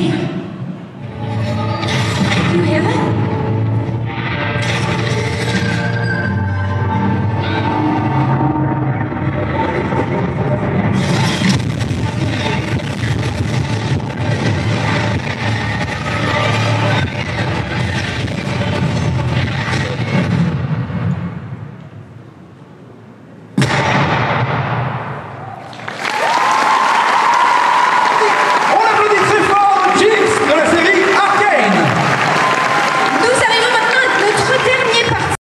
nenhuma.